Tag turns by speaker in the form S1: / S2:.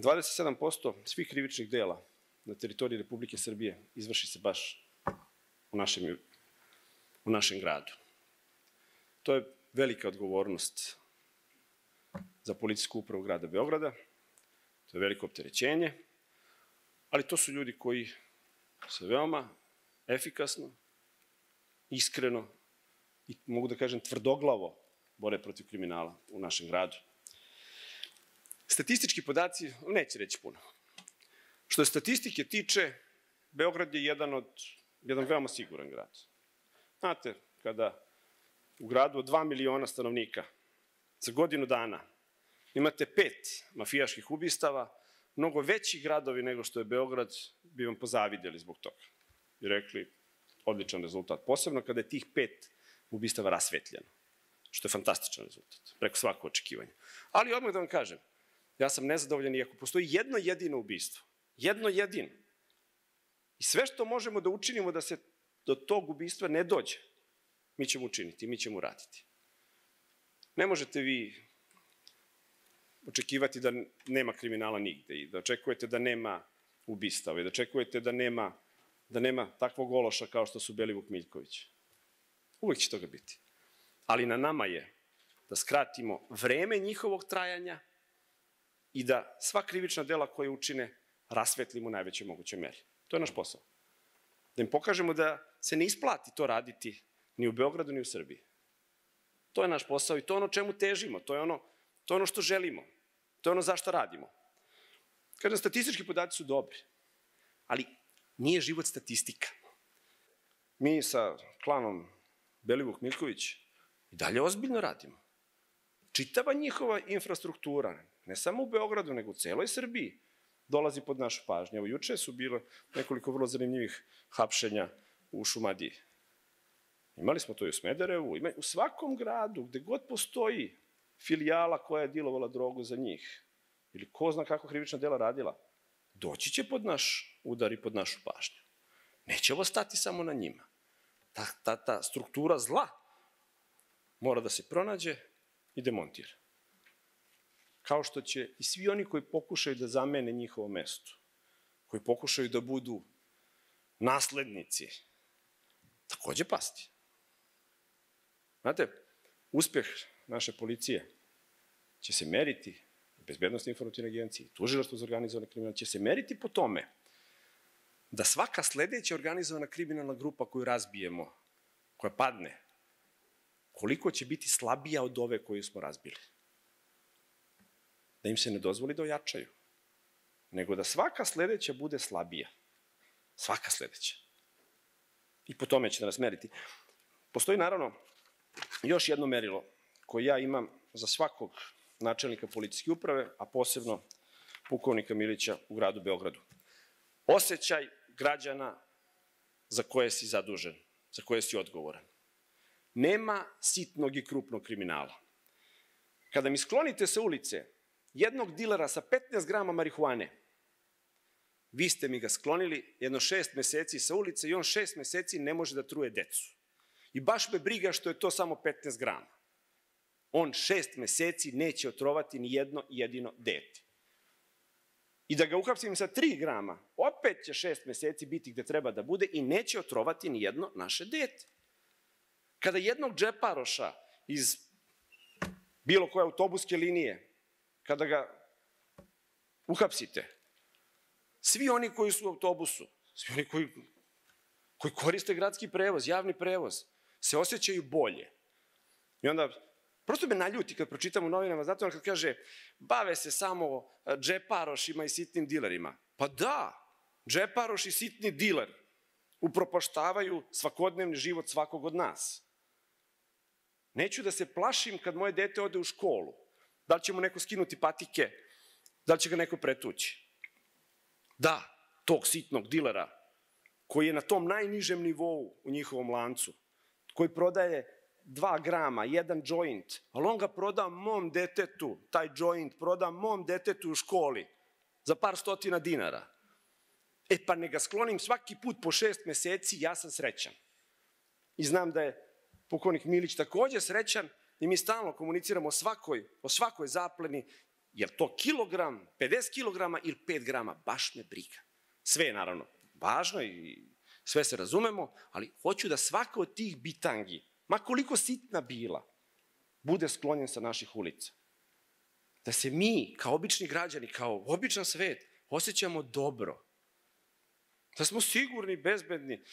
S1: 27% svih krivičnih dela na teritoriji Republike Srbije izvrši se baš u našem, u našem gradu. To je velika odgovornost za policijsku upravu grada Beograda, to je veliko opterećenje, ali to su ljudi koji se veoma efikasno, iskreno i mogu da kažem tvrdoglavo bore protiv kriminala u našem gradu. Statistički podaci neće reći puno. Što je statistike tiče, Beograd je jedan od, jedan veoma siguran grad. Znate, kada u gradu od 2 miliona stanovnika za godinu dana imate pet mafijaških ubistava, mnogo veći gradovi nego što je Beograd bi vam pozavidjeli zbog toga. I rekli, odličan rezultat. Posebno kada je tih pet ubistava rasvetljeno. Što je fantastičan rezultat. Preko svako očekivanja. Ali odmah da vam kažem, ja sam nezadovoljan i ako postoji jedno jedino ubistvo, jedno jedino, i sve što možemo da učinimo da se do tog ubistva ne dođe, mi ćemo učiniti, mi ćemo uraditi. Ne možete vi očekivati da nema kriminala nigde i da očekujete da nema ubistava i da očekujete da nema, da nema takvog ološa kao što su Belivuk Miljković. Uvek će toga biti. Ali na nama je da skratimo vreme njihovog trajanja i da sva krivična dela koje učine rasvetlimo u najvećoj mogućoj meri. To je naš posao. Da im pokažemo da se ne isplati to raditi ni u Beogradu, ni u Srbiji. To je naš posao i to je ono čemu težimo, to je ono, to je ono što želimo, to je ono zašto radimo. Kažem, statistički podaci su dobri, ali nije život statistika. Mi sa klanom Belivuk Miljković i dalje ozbiljno radimo. Čitava njihova infrastruktura, ne samo u Beogradu, nego u celoj Srbiji, dolazi pod našu pažnju. Evo, juče su bilo nekoliko vrlo zanimljivih hapšenja u Šumadiji. Imali smo to i u Smederevu, ima, u svakom gradu, gde god postoji filijala koja je dilovala drogu za njih, ili ko zna kako krivična dela radila, doći će pod naš udar i pod našu pažnju. Neće ovo stati samo na njima. Ta, ta, ta struktura zla mora da se pronađe i demontira. Kao što će i svi oni koji pokušaju da zamene njihovo mesto, koji pokušaju da budu naslednici, takođe pasti. Znate, uspeh naše policije će se meriti bezbednostne informativne agencije, tužilaštvo za organizovane kriminal, će se meriti po tome da svaka sledeća organizovana kriminalna grupa koju razbijemo, koja padne, koliko će biti slabija od ove koju smo razbili. Da im se ne dozvoli da ojačaju, nego da svaka sledeća bude slabija. Svaka sledeća. I po tome će nas meriti. Postoji naravno još jedno merilo koje ja imam za svakog načelnika policijske uprave, a posebno pukovnika Milića u gradu Beogradu. Osećaj građana za koje si zadužen, za koje si odgovoran. Nema sitnog i krupnog kriminala. Kada mi sklonite sa ulice jednog dilera sa 15 grama marihuane, vi ste mi ga sklonili jedno šest meseci sa ulice i on šest meseci ne može da truje decu. I baš me briga što je to samo 15 grama. On šest meseci neće otrovati ni jedno jedino dete. I da ga uhapsim sa 3 grama, opet će šest meseci biti gde treba da bude i neće otrovati ni jedno naše dete. Kada jednog džeparoša iz bilo koje autobuske linije, kada ga uhapsite, svi oni koji su u autobusu, svi oni koji, koji koriste gradski prevoz, javni prevoz, se osjećaju bolje. I onda, prosto me naljuti kad pročitam u novinama, zato kad kaže, bave se samo e, džeparošima i sitnim dilerima. Pa da, džeparoš i sitni diler upropaštavaju svakodnevni život svakog od nas. Neću da se plašim kad moje dete ode u školu. Da li će mu neko skinuti patike, da li će ga neko pretući. Da, tog sitnog dilera koji je na tom najnižem nivou u njihovom lancu, koji prodaje 2 grama, jedan joint, ali on ga proda mom detetu, taj joint proda mom detetu u školi za par stotina dinara. E pa ne ga sklonim svaki put po šest meseci, ja sam srećan. I znam da je pukovnik Milić takođe srećan i mi stalno komuniciramo o svakoj, o svakoj zapleni Je to kilogram, 50 kilograma ili 5 grama? Baš me briga. Sve je naravno važno i sve se razumemo, ali hoću da svaka od tih bitangi, ma koliko sitna bila, bude sklonjen sa naših ulica. Da se mi, kao obični građani, kao običan svet, osjećamo dobro. Da smo sigurni, bezbedni.